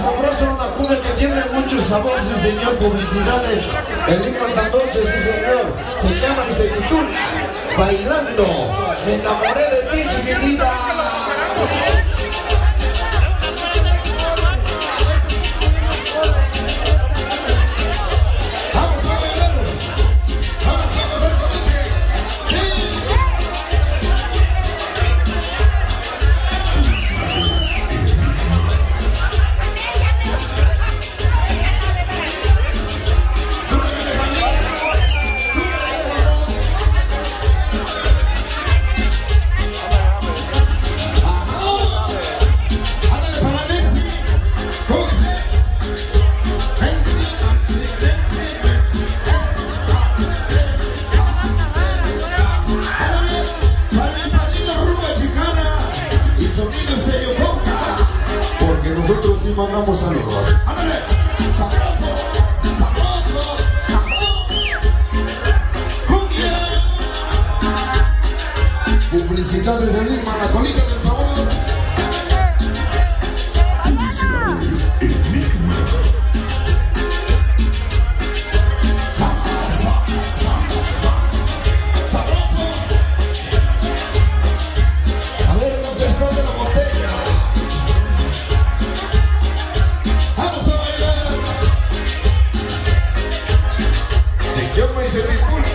perfume que tiene mucho sabor, sí señor, publicidades. El himno noche, sí señor, se llama y se titula Bailando, me enamoré de ti, chiquitita. Estéreo conca. Porque nosotros sí mandamos saludos. Ándale, sabroso, sabroso. Cumbia. Publicidades de Se titula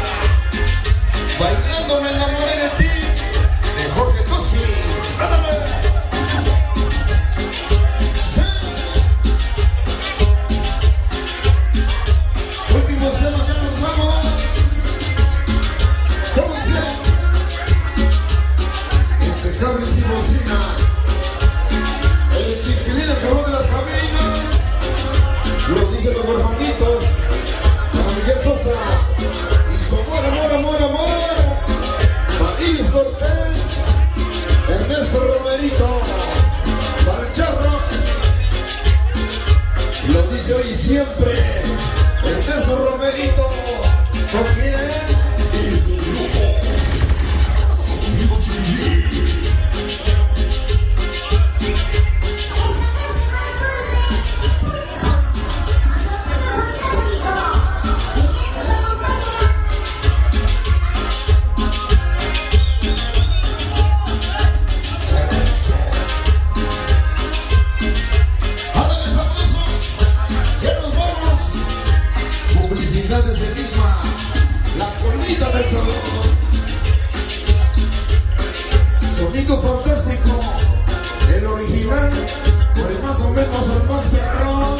Bailando me enamoré de siempre. Sabor. Sonido fantástico. El original. Por el más o menos el más perrón.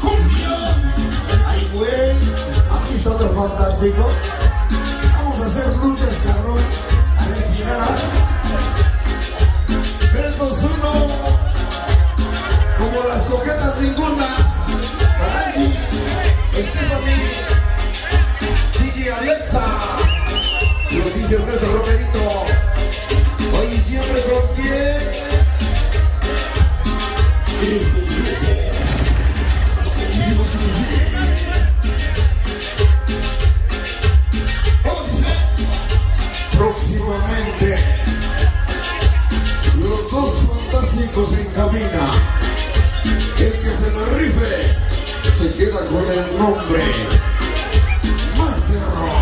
Cumbia. Ay, güey. Aquí está otro fantástico. Dice Ernesto Romerito. Hoy siempre con quién. ¿Cómo dice? Próximamente. Los dos fantásticos en cabina. El que se la rife se queda con el nombre más perro.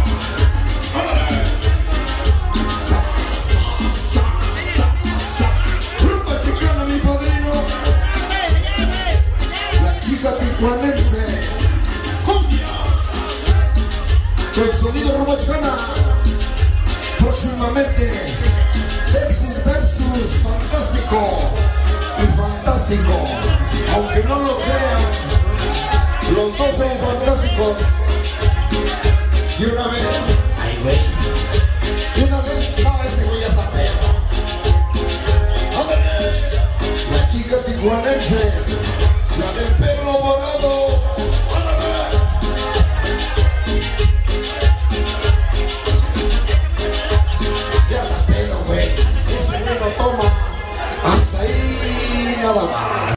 Los dos son fantásticos. Y una vez, ay güey, y una vez, no, este güey ya está. ¡Ándale! La chica tijuanense,